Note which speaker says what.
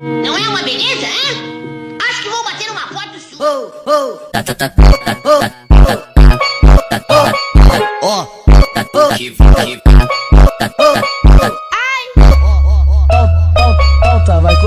Speaker 1: Não é uma beleza, hein? Acho que vou bater uma foto sua.
Speaker 2: Oh, oh. Tá, tá, tá, tá, tá, tá, tá, tá, tá, tá, tá, tá, tá,